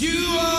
You are.